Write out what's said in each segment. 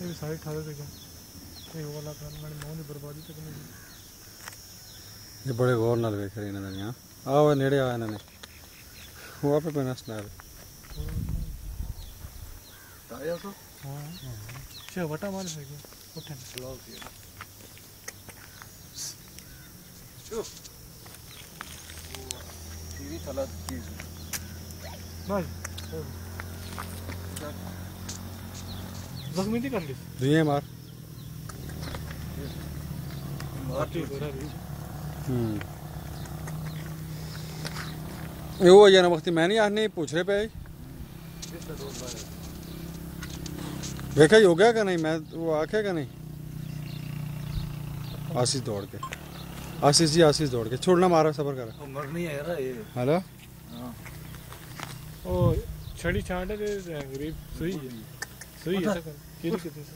ये साढ़े अठारह रुपये का ये वाला था मैंने मोहन की बर्बादी तक नहीं ये बड़े गौर नाल वेख रहे इन्होंने हाँ आओ नेड़े आया इन्होंने। वहाँ पे पेना स्नैल हाँ। वटा मार सके उठे। स्लॉग किया। Şu. TV talat 200. Vay. Evet. दस ली दिए तो मार। हम्म। वो ये वक्त मैं नहीं आने पूछ रहे पे। देखा ही हो गया क्या नहीं? मैं वो आखे क्या नहीं? आशीष दौड़ के। आशीष जी आशीष दौड़ के। छोड़ना मारा सफ़र कर। मर नहीं है ये। हेलो? हाँ। ओ छड़ी गरीब। सही है। सही है। केरी के दिस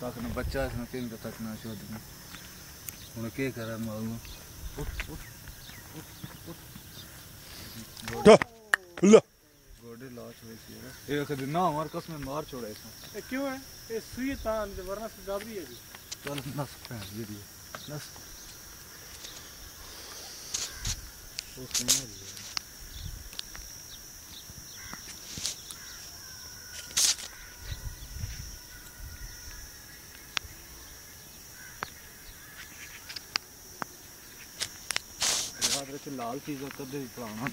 तक न बच्चा है केन के तक न शोध में उन के करे माऊ उठ उठ। उठ लो। गोडे लाच हुई सी एक दिन ना हमारे कस में मार छोड़ा इसने। क्यों है? ये सुई तान वरना से जाबरी है चल नस पैर ये दिए नस। ओ सुन रही है। याद रखे लाल चीज़ कदे भी पढ़ाना